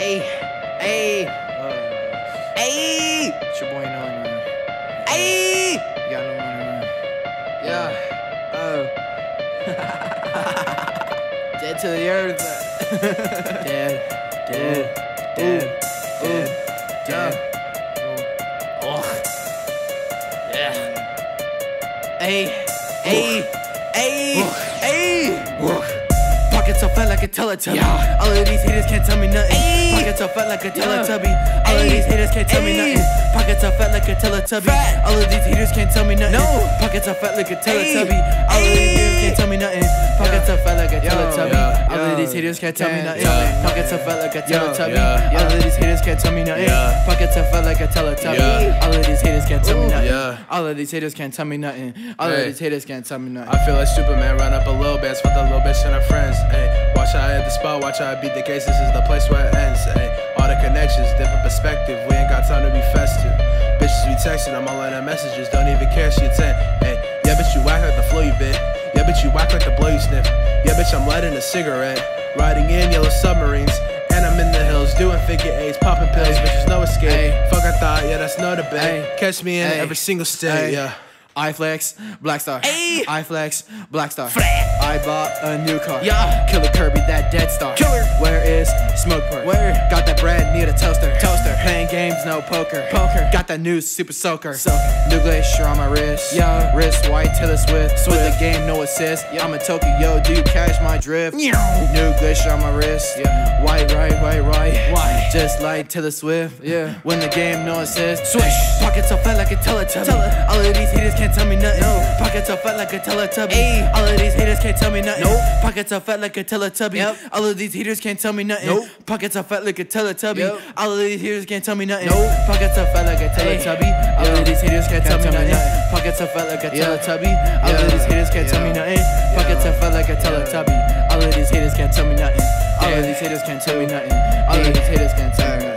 Hey, hey, hey, It's your boy Enoli, man. hey. You got no money, man. Yeah. Oh. Dead to the earth. dead, dead, dead, dead, dead. Oh. Yeah. Hey, hey, hey, hey. Teletubby. Yeah. All of these haters can't tell me nothing. Ayy. Pockets so fat like a Yeah. Teletubby. All of these haters can't tell me nothing. Pockets so fat like a Teletubby. Fat. All of these haters can't tell me nothing. No. Pockets so fat like a Teletubby. Ayy. All of these haters these haters can't tell me nothing. me Pockets so fat like a Teletubby. yeah, All of these haters can't tell me nothing. Yeah. Pockets so fat like a Teletubby. Yeah. All of these haters can't tell me nothing. Yeah. All of these haters can't tell me nothing. All of these haters can't tell me nothing. I feel like Superman, run up a little bit, with a little bitch and her friends. Ay, watch how I hit the spot, watch how I beat the case. This is the place where it ends. Ay, all the connections, different perspective. We ain't got time to be festive. Bitches be texting, I'm all in her messages, don't even care. She a 10. Ay, yeah, bitch, you whack like the flow you bit. Yeah, bitch, you whack like the blow you sniff. Yeah, bitch, I'm lighting a cigarette, riding in yellow submarines. And I'm in the hills doing figure eights, popping pills, bitch, there's no escape. Ay. Fuck, I thought, yeah, that's no debate. Ay. Catch me in Ay. every single state, yeah. I flex, black star. I flex, black star. Flat. I bought a new car. Yeah. Killer Kirby, that dead star. Killer. Where is smoke perk? Where? Got that bread, need a toaster. Toaster. Playing games, no poker. Poker. Got that new super soaker. Soaker. New glacier on my wrist. Yeah. Wrist white, Taylor Swift. With Swift. the game, no assist. Yeah. I'm a Tokyo, do you catch my drift? Meow. New glacier on my wrist. Yeah. White, right, white, right. Why? Just like Taylor Swift. Yeah. Win the game, no assist. Swish. Pockets so fat like a Teletubby. Tele- All of these haters can't tell me nothing. No. Pockets so fat like a Teletubby. Ayy. All of these haters can't tell me nothing. Nope. Pockets so fat like a Teletubby. Yep. All of these haters can't tell me nothing. Nope. Pockets so fat like a Teletubby. Yep. All of these haters can't tell me nothing. Nope. Pockets so fat like a Teletubby. All Yeah. of these haters can't tell me Can't tell me nothing. Pockets so fat like a Yeah. Teletubby. All of these haters can't tell me Yeah. nothing. Pockets so fat like a Teletubby. All of these haters can't tell me nothing. All of these haters can't tell me nothing. All of these haters can't tell me nothing.